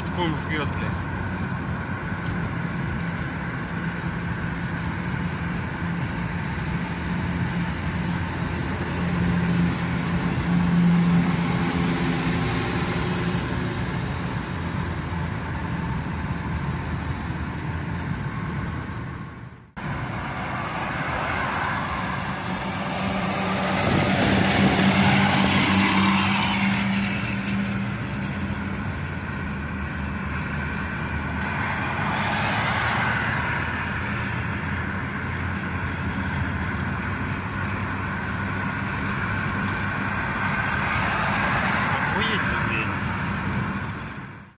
Матком жгет, блядь.